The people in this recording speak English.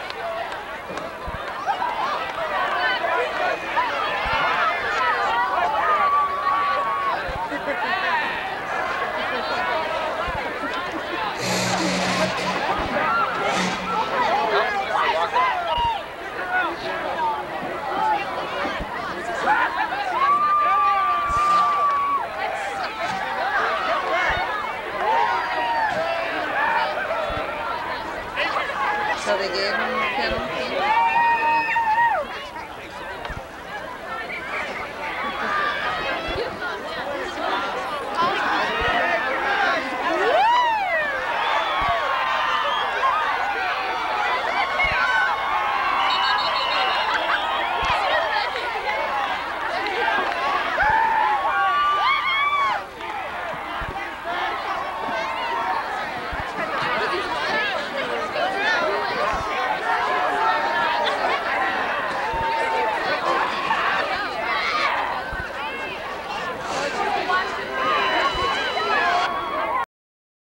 Yes. So they gave him a penalty?